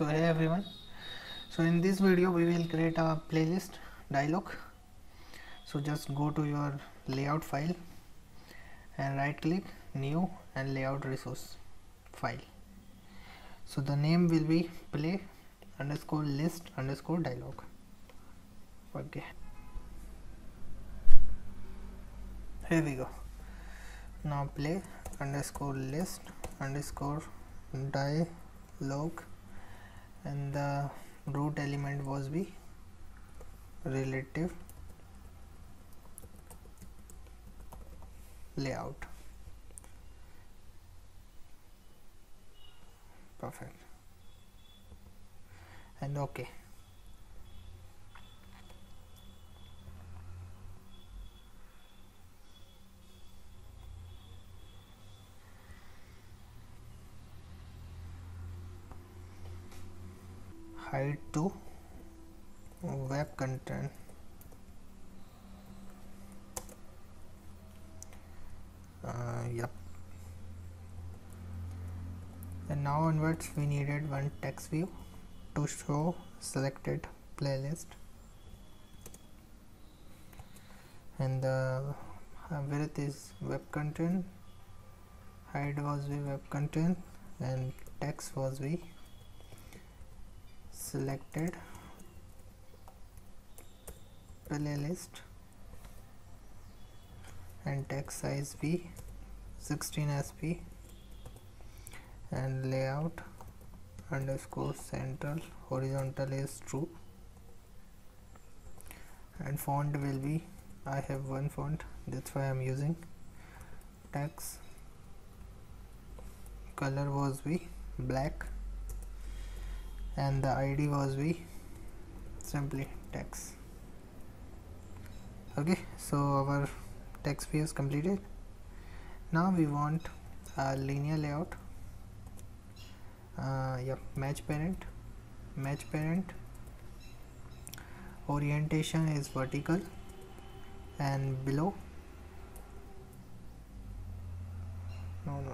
so hey everyone. So in this video we will create a playlist dialog. So just go to your layout file and right click new and layout resource file. So the name will be play underscore list underscore dialog. Okay. Here we go. Now play underscore list underscore dialog and the root element was be relative layout. Perfect. And okay hide to wrap content. Uh, yep and now onwards we needed one text view to show selected playlist. And the uh, width is wrap content height was the wrap content and text was the selected. Playlist. And text size be 16 sp and layout underscore central horizontal is true. And font will be I have one font that's why I'm using text. Color was be black and the id was we simply text okay so our text view is completed. Now we want a linear layout. Uh, yeah match parent. Match parent. Orientation is vertical and below. No no,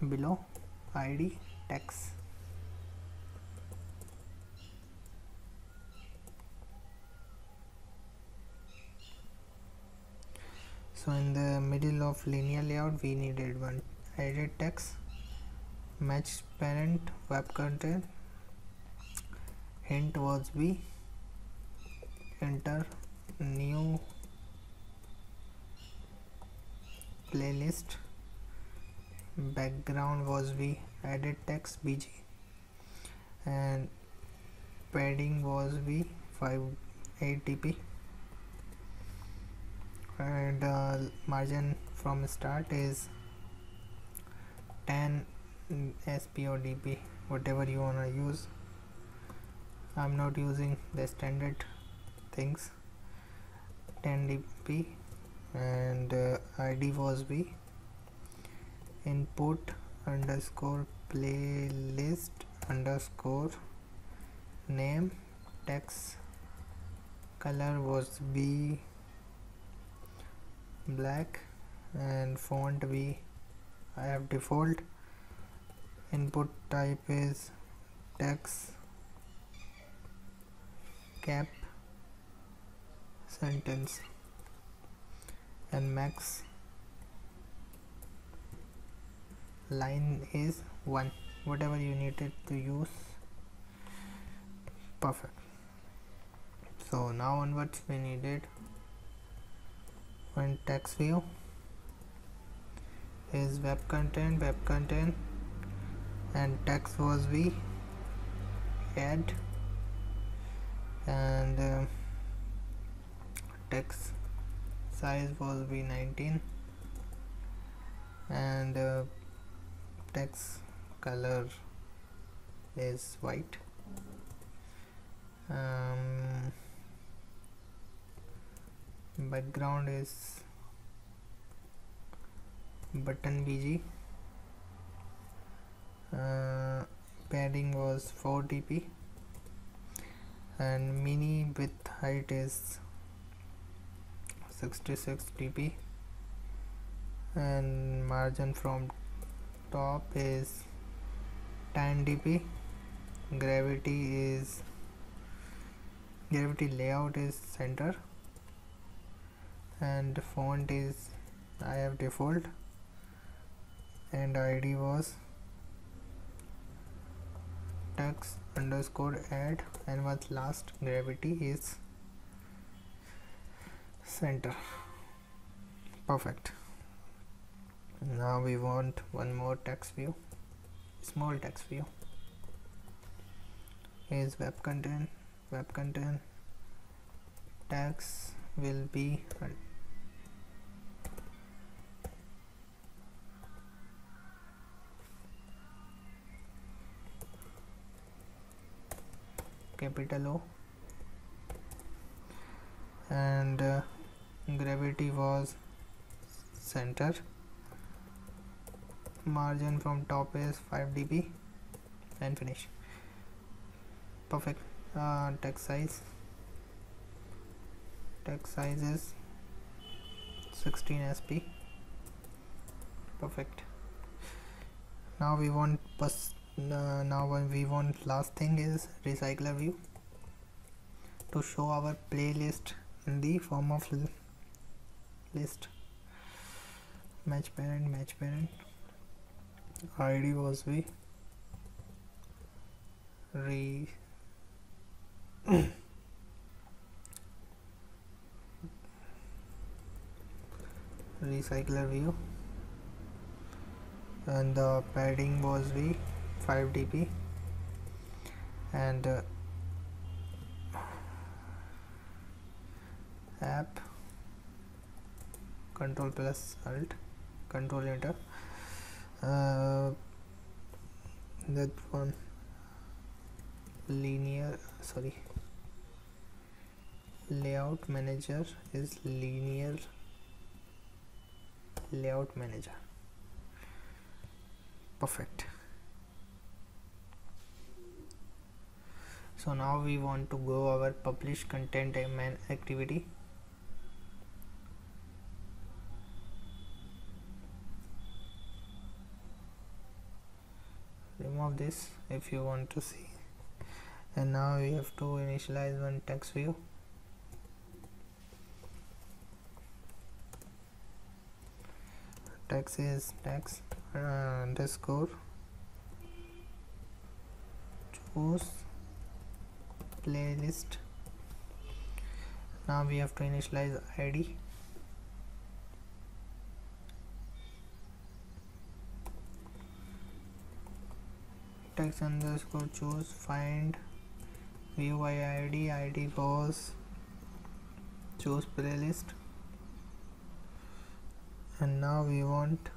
below. Id text so in the middle of linear layout we needed one. Edit text match parent wrap content hint was b. Enter new playlist background was we added text bg and padding was we 580p and uh, margin from start is 10 sp or dp whatever you wanna use. I'm not using the standard things. 10 dp and uh, id was b input underscore playlist underscore name text color was b black and font b. I have default. Input type is text cap sentence and max line is 1 whatever you needed to use perfect. So now onwards we needed one text view is wrap content wrap content and text was we add and uh, text size was be 19 and uh, text color is white. Um, background is button bg uh, padding was 4 dp and mini width height is 66 dp and margin from top is 10 dp gravity is gravity layout is center. And font is I have default. And ID was text underscore add. And what last gravity is center. Perfect now we want one more text view small text view. Is wrap content wrap content tags will be capital O. And uh, gravity was center margin from top is 5 dp and finish. Perfect. Uh, text size. Text size is 16 sp perfect. Now we want uh, now we want last thing is recycler view. To show our playlist in the form of list. Match parent match parent id was we re. Recycler view. And the padding was v 5 dp and uh, app. Control plus alt. Control enter uh, that one. Linear sorry. Layout manager is linear layout manager. Perfect. So now we want to go our publish content main remove this if you want to see. And now we have to initialize one text view. Text is text uh, underscore. Choose playlist. Now we have to initialize id text underscore choose find view id id was choose playlist. And now we want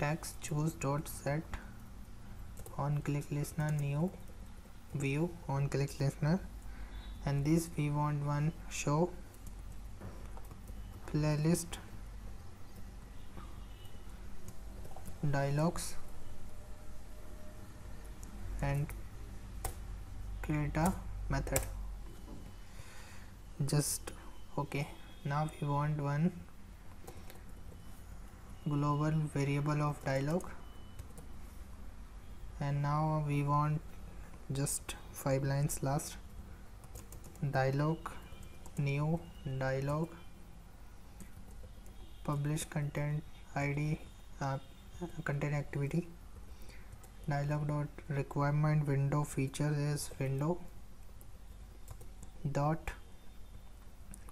text choose dot set on click listener new view on click listener and this we want one show playlist dialogues and create a method. Just okay. Now we want one global variable of dialog and now we want just five lines last. Dialog new dialog publish content id uh, content activity. Dialog dot requirement window feature is window. Dot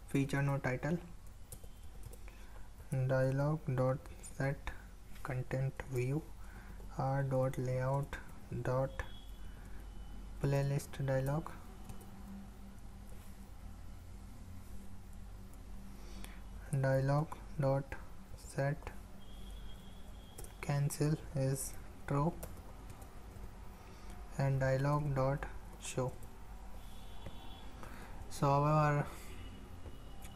feature no title. Dialog dot set content view r dot layout dot playlist dialog. Dialog dot set. Cancel is true. And dialog dot show. So our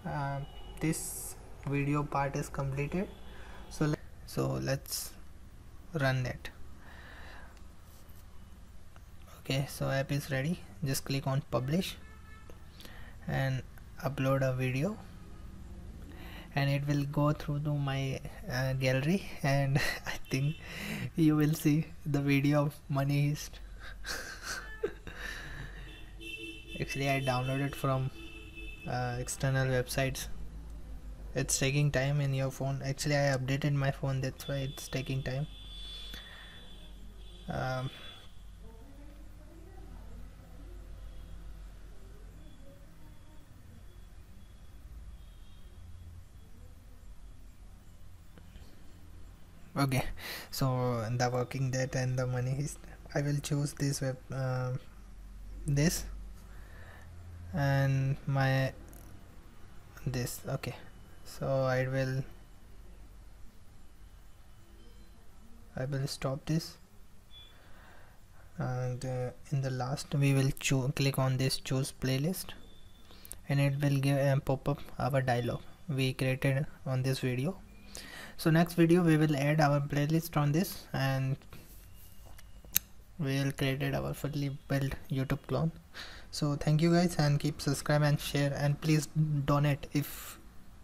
uh, this video part is completed. So let, so let's run that. Okay so app is ready. Just click on publish and upload a video. And it will go through to my uh, gallery and I think you will see the video of money heist. Actually I downloaded from uh, external websites. It's taking time in your phone. Actually I updated my phone. That's why it's taking time um, okay so the working that and the money is I will choose this web uh, this and my this okay. So I will I will stop this and uh, in the last we will click on this choose playlist. And it will give a pop-up our dialog we created on this video. So next video we will add our playlist on this and we will create our fully built youtube clone. So thank you guys and keep subscribe and share and please donate if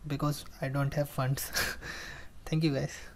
because i don't have funds. Thank you guys